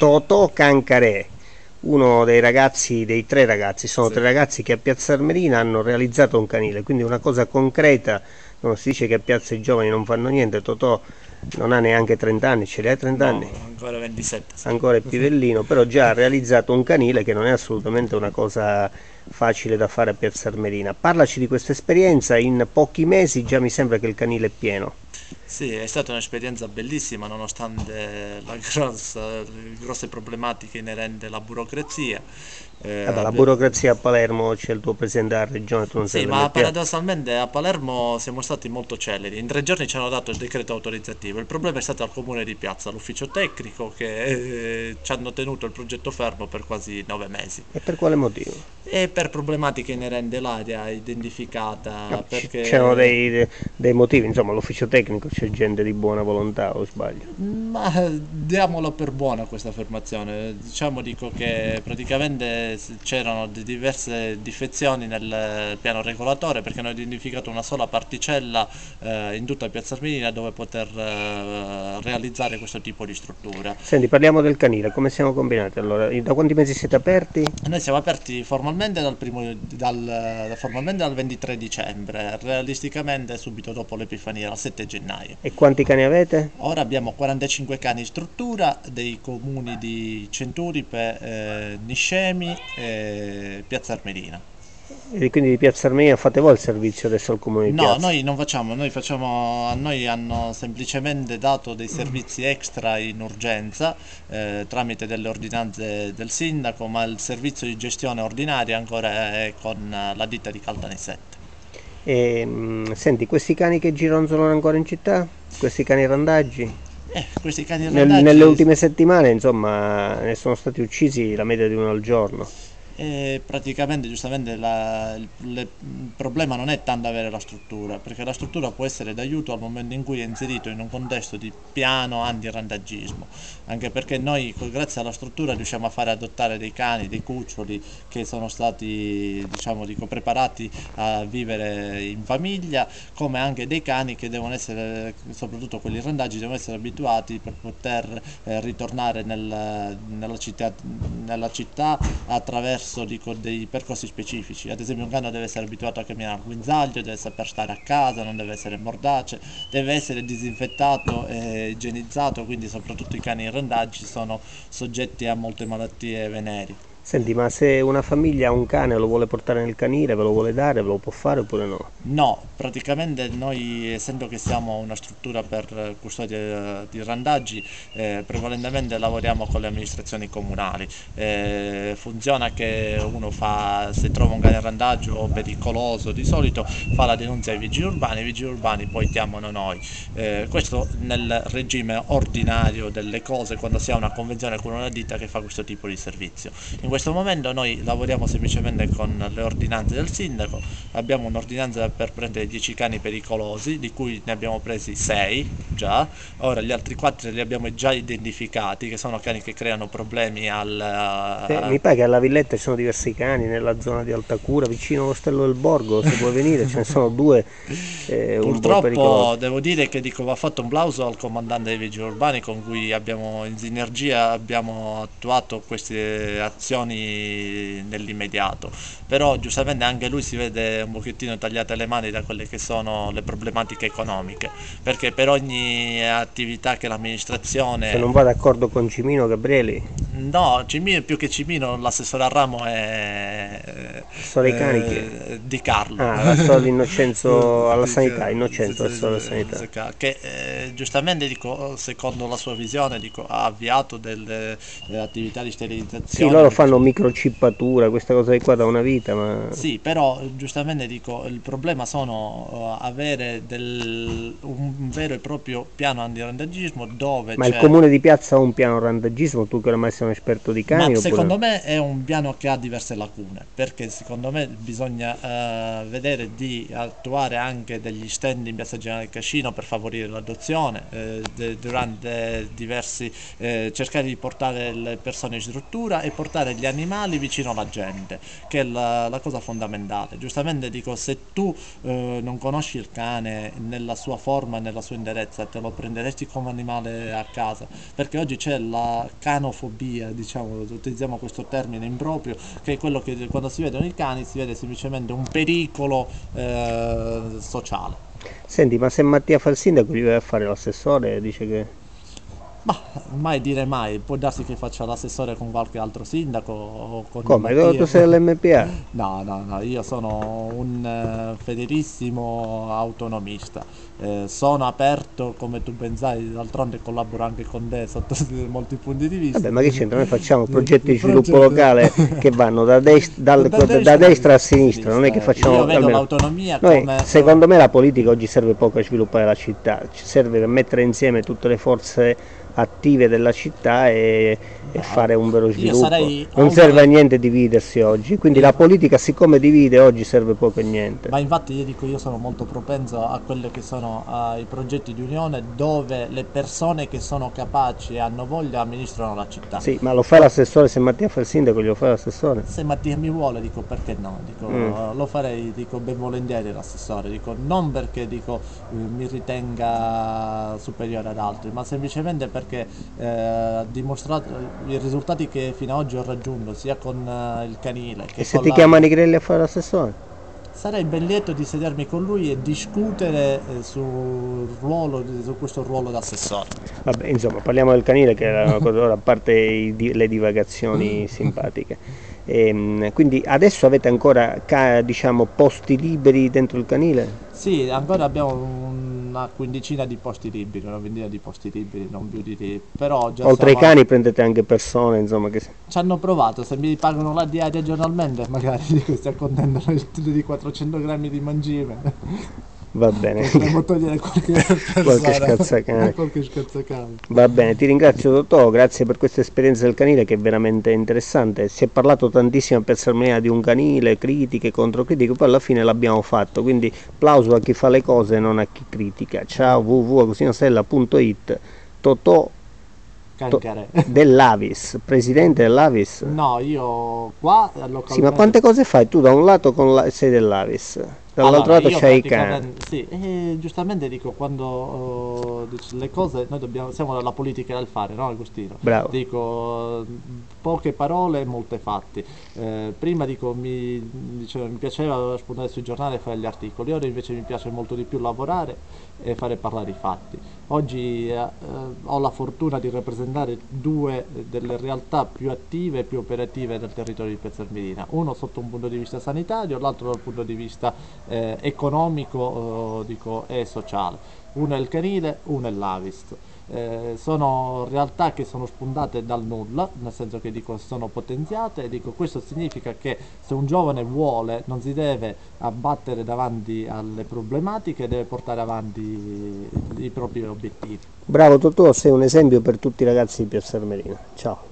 Totò Cancarè, uno dei ragazzi, dei tre ragazzi, sono Sì. tre ragazzi che a Piazza Armerina hanno realizzato un canile, quindi una cosa concreta, non si dice che a Piazza i giovani non fanno niente, Totò non ha neanche 30 anni, ce li hai 30 No, anni? ancora 27. sì. ancora è pivellino, però già ha realizzato un canile che non è assolutamente una cosa facile da fare a Piazza Armerina. Parlaci di questa esperienza, in pochi mesi già mi sembra che il canile è pieno. Sì, è stata un'esperienza bellissima nonostante grossa- le grosse problematiche inerenti alla burocrazia. Eh, Vabbè, la burocrazia a Palermo c'è il tuo presidente della regione, tu non sei Sì, ma paradossalmente a Palermo siamo stati molto celeri. In tre giorni ci hanno dato il decreto autorizzativo. Il problema è stato al comune di Piazza, l'ufficio tecnico, che eh, ci hanno tenuto il progetto fermo per quasi nove mesi. E per quale motivo? E per problematiche inerenti all'area identificata, No, perché C'erano dei, dei motivi, insomma, l'ufficio tecnico c'è gente di buona volontà o sbaglio? Ma eh, diamola per buona questa affermazione. Diciamo dico che praticamente c'erano di- diverse difezioni nel piano regolatore perché hanno identificato una sola particella eh, in tutta Piazza Armerina dove poter eh, realizzare questo tipo di struttura. Senti, parliamo del canile, come siamo combinati allora? Da quanti mesi siete aperti? Noi siamo aperti formalmente dal, primo, dal, formalmente dal 23 dicembre, realisticamente subito dopo l'Epifania, il 7 gennaio. E quanti cani avete? Ora abbiamo 45 cani in struttura dei comuni di Centuripe, eh, Niscemi e Piazza Armerina. E quindi di Piazza Armenia fate voi il servizio adesso al comune di No, Piazza? noi non facciamo, noi facciamo, a noi hanno semplicemente dato dei servizi extra in urgenza eh, tramite delle ordinanze del sindaco, ma il servizio di gestione ordinaria ancora è con la ditta di Caltanissette. E, mm, senti, questi cani che gironzolano ancora in città? Questi cani randaggi? Eh, questi cani Nel- randaggi- nelle ultime settimane, insomma, ne sono stati uccisi la media di uno al giorno. E praticamente, giustamente, la- il, le- il problema non è tanto avere la struttura, perché la struttura può essere d'aiuto al momento in cui è inserito in un contesto di piano antirandaggismo, anche perché noi, grazie alla struttura, riusciamo a fare adottare dei cani, dei cuccioli che sono stati, diciamo, dico, preparati a vivere in famiglia, come anche dei cani che devono essere, soprattutto quelli randaggi, devono essere abituati per poter eh, ritornare nel- nella città, nella città attraverso dico, dei percorsi specifici. Ad esempio un cane deve essere abituato a camminare al guinzaglio, deve saper stare a casa, non deve essere mordace, deve essere disinfettato e igienizzato, quindi soprattutto i cani in randaggi sono soggetti a molte malattie veneri. Senti, ma se una famiglia ha un cane lo vuole portare nel canile, ve lo vuole dare, ve lo può fare oppure no? No, praticamente noi essendo che siamo una struttura per custodia eh, di randaggi, eh, prevalentemente lavoriamo con le amministrazioni comunali. Eh, funziona che uno fa, se trova un cane a randaggio pericoloso di solito, fa la denuncia ai vigili urbani, i vigili urbani poi chiamano noi. Eh, questo nel regime ordinario delle cose, quando si ha una convenzione con una ditta che fa questo tipo di servizio. In questo momento noi lavoriamo semplicemente con le ordinanze del sindaco, abbiamo un'ordinanza per prendere 10 cani pericolosi, di cui ne abbiamo presi 6 già, ora gli altri 4 li abbiamo già identificati, che sono cani che creano problemi al... Eh, mi pare che alla Villetta ci sono diversi cani nella zona di Altacura, vicino all'ostello del Borgo, se vuoi venire, ce ne sono due, eh, Purtroppo devo dire che dico, va fatto un plauso al comandante dei vigili urbani con cui abbiamo in sinergia abbiamo attuato queste azioni nell'immediato. Però giustamente anche lui si vede un pochettino tagliate le mani da quelle che sono le problematiche economiche, perché per ogni attività che l'amministrazione Se non va d'accordo con Cimino Gabrieli, No, Cimino, più che Cimino, l'assessore al ramo è cani eh, Di Carlo. Ah, l'assessore all'innocenzo alla sanità, Innocenzo, alla sanità. Che eh, giustamente, dico, secondo la sua visione, dico, ha avviato delle, delle attività di Sì, sterilizzazione. loro fanno microcippatura, questa cosa di qua da una vita, ma Sì, però giustamente dico, il problema sono eh, avere del- un vero e proprio piano antirandaggismo dove Ma il c'è... comune di Piazza ha un piano randaggismo, tu che oramai sei un esperto di cani, Ma oppure secondo me è un piano che ha diverse lacune, perché secondo me bisogna eh, vedere di attuare anche degli stand in Piazza Generale Cascino per favorire l'adozione, eh, de- durante diversi, eh, cercare di portare le persone in struttura e portare gli animali vicino alla gente, che è la, la cosa fondamentale. Giustamente dico, se tu eh, non conosci il cane nella sua forma e nella sua interezza, te lo prenderesti come animale a casa, perché oggi c'è la canofobia diciamo, utilizziamo questo termine improprio, che è quello che quando si vedono i cani si vede semplicemente un pericolo eh, sociale. Senti, ma se Mattia fa il sindaco gli a fare l'assessore, dice che... Ma mai dire mai, può darsi che faccia l'assessore con qualche altro sindaco o con Come? Mattia. Tu sei dell'MPA? No, no, no, io sono un eh, fedelissimo autonomista. Eh, sono aperto, come tu ben sai, d'altronde collaboro anche con te sotto molti punti di vista. Vabbè, ma che c'entra? Noi facciamo progetti di sviluppo locale che vanno da, dest- dal- Da da destra destra, a a sinistra, non è che facciamo... Io vedo almeno- l'autonomia Noi, come... secondo me la politica oggi serve poco a sviluppare la città, ci serve per mettere insieme tutte le forze attive della città e, e fare un vero sviluppo. sarei Non serve a niente dividersi oggi, quindi la politica siccome divide oggi serve poco e niente. Ma infatti io dico io sono molto propenso a quelli che sono eh, i progetti di unione dove le persone che sono capaci e hanno voglia amministrano la città. Sì, ma lo fa l'assessore, se Mattia fa il sindaco glielo fa l'assessore? Se Mattia mi vuole, dico perché no, dico, Mm. lo farei dico, ben volentieri l'assessore, dico, non perché dico, eh, mi ritenga superiore ad altri, ma semplicemente perché eh, ha dimostrato i risultati che fino ad oggi ho raggiunto, sia con eh, il canile che E se ti la- chiama Nigrelli a fare l'assessore? Sarei ben lieto di sedermi con lui e discutere eh, sul ruolo, su questo ruolo d'assessore. Vabbè, insomma, parliamo del canile che era una cosa, a parte i le divagazioni simpatiche. Ehm, quindi adesso avete ancora diciamo, posti liberi dentro il canile? Sì, ancora abbiamo una quindicina di posti liberi, una ventina di posti liberi, non più di lì, però già Oltre ai cani prendete anche persone, insomma, che... Ci hanno provato, se mi pagano la diaria giornalmente magari dico, si accontentano di 400 grammi di mangime. Va bene. Potremmo togliere qualche Qualche scazzacane. qualche scazzacane. Va bene, ti ringrazio Totò, grazie per questa esperienza del canile che è veramente interessante. Si è parlato tantissimo per Sarmenia di un canile, critiche, controcritiche, poi alla fine l'abbiamo fatto, quindi plauso a chi fa le cose e non a chi critica. Ciao www.agostinosella.it Totò Cancare. dell'Avis, presidente dell'Avis. No, io qua localmente... Sì, ma quante cose fai? Tu da un lato con la- sei dell'Avis, dall'altro Allora, lato io c'hai i cani. praticamente- Sì, e giustamente dico, quando oh, dici le cose, noi dobbiamo, siamo nella politica del fare, no Agostino? Bravo. Dico, poche parole e molte fatti. Eh, prima dico, mi, dicevo, mi piaceva spuntare sui giornali e fare gli articoli, ora invece mi piace molto di più lavorare e fare parlare i fatti. Oggi eh, eh, ho la fortuna di rappresentare due delle realtà più attive e più operative del territorio di Piazza Armerina, uno sotto un punto di vista sanitario, l'altro dal punto di vista eh, economico eh, dico, e sociale. Uno è il canile, uno è l'Avist. Eh, sono realtà che sono spuntate dal nulla, nel senso che dico sono potenziate e dico questo significa che se un giovane vuole non si deve abbattere davanti alle problematiche, deve portare avanti i, propri obiettivi. Bravo Totò, sei un esempio per tutti i ragazzi di Piazza Armerina. Ciao.